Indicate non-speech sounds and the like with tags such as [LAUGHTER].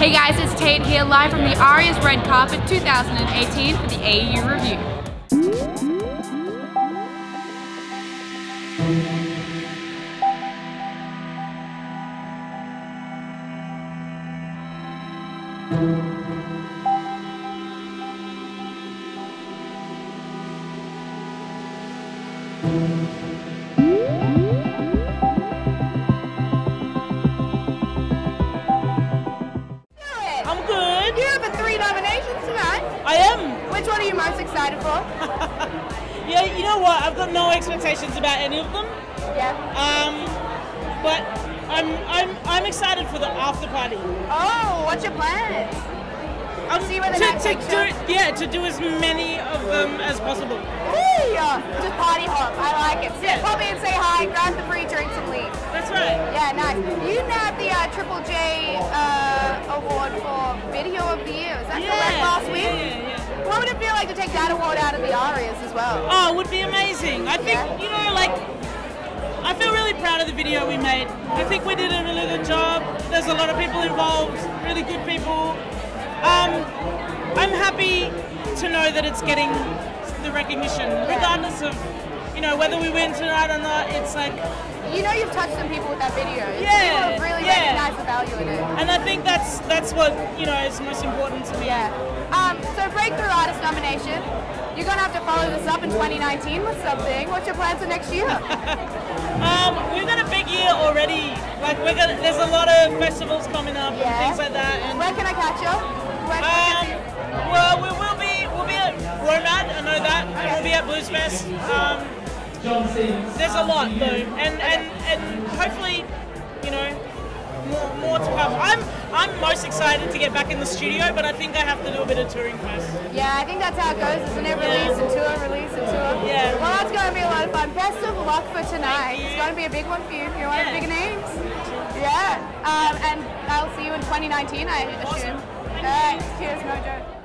Hey guys, it's Tait here live from the ARIA's Red Carpet 2018 for the AU Review. I am. Which one are you most excited for? [LAUGHS] Yeah, you know what? I've got no expectations about any of them. Yeah. Um, but I'm I'm I'm excited for the after party. Oh, what's your plans? Um, See where the to, night to do yeah to do as many of them as possible. Whee! Just party hop. I like it. Yeah. pop in, say hi, grab the free drinks, and leave. That's right. Yeah, nice. You nabbed the uh, Triple J uh, award for Video of the to award out of the ARIAs as well? Oh, it would be amazing. I think Yeah. you know like. I feel really proud of the video we made. I think we did a really good job. There's a lot of people involved, really good people. Um, I'm happy to know that it's getting the recognition, regardless of, you know, whether we win tonight or not. It's like, You know you've touched some people with that video. Yeah, People have really yeah. recognized the value in it. and I think that's that's what you know is most important to me. Yeah. Um, so breakthrough artist nomination. You're gonna have to follow this up in 2019 with something. What's your plans for next year? [LAUGHS] Um, we've got a big year already. Like we're gonna, there's a lot of festivals coming up and Yeah. things like that. And Where can I catch you? Where can I Um, catch you? well, we will be we'll be at WOMAD, I know that. and We'll be at Blues Fest. Um, there's a lot though, and and and hopefully, you know, more more to come. I'm I'm most excited to get back in the studio, but I think I have to do a bit of touring first. Yeah, I think that's how it goes, isn't it? Release and tour, release and tour. Yeah. Well, that's going to be a lot of fun. Best of luck for tonight. It's going to be a big one for you. If you're one of the Yeah. big names. Yeah. Um, and I'll see you in 2019, I assume. Awesome. Thank right. Cheers, Mojo.